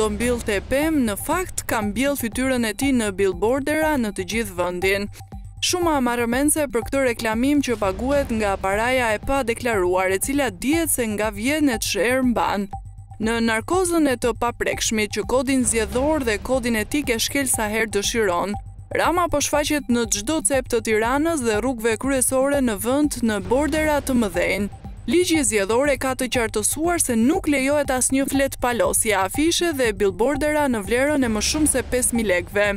do mbillte pemë, në fakt ka mbjellë fytyrën e tij në billbordera në të gjithë vendin. Shuma marramendëse për këtë reklamim që paguhet nga paraja e padeklaruar, e cila dihet se nga vjen e ç'erë mban. Në narkozën e të paprekshmit që kodin zgjedhor dhe kodin etik e shkel sa herë dëshiron, Rama po shfaqet në çdo cep të Tiranës dhe rrugëve kryesore në vend në bordera të mëdhenj. Ligji zgjedhor e ka të qartësuar se nuk lejohet asnjë fletëpalosje, afishe dhe billbordera në vlerën e më shumë se pesë mijë lekëve.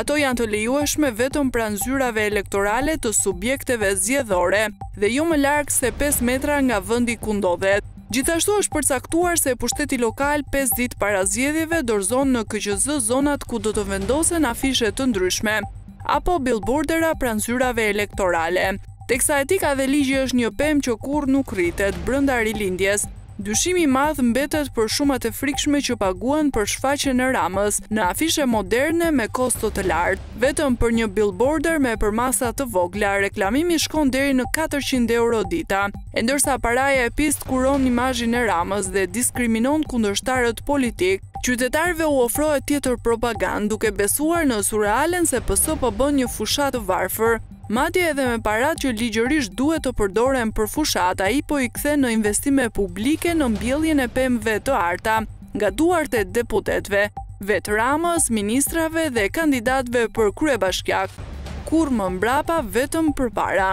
Ato janë të lejueshme vetëm pranë zyrave elektorale të subjekteve zgjedhore dhe jo më larg se pesë metra nga vendi ku ndodhet. Gjithashtu është përcaktuar se pushteti lokal pesë ditë para zgjedhjeve dorëzon në KQZ zonat ku do të vendosen afishe të ndryshme apo billbordera pranë zyrave elektorale. Teksa etika dhe ligji është një pemë që kurrë nuk rritet brenda Rilindjes, dyshimi i madh mbetet për shumat e frikshme që paguan për shfaqjen e Ramës në afishe moderne me kosto të lartë. Vetëm për një billborder me përmasa të vogla reklamimi shkon deri në katërqind euro dita. E ndërsa paraja e pistë kuron imazhin e Ramës dhe diskriminon kundërshtarët politikë, qytetarëve u ofrohet tjetër propagandë duke besuar në surrealen se PS po bën një fushatë të varfër. Madje edhe me paratë që ligjërisht duhet të përdoren për fushatë ai po i kthen në investime publike në mbjelljen e pemëve të arta nga duart e deputetëve, vetë Ramës, ministrave dhe kandidatëve për kryebashkiakë. Kurrë më mbrapa, vetëm përpara.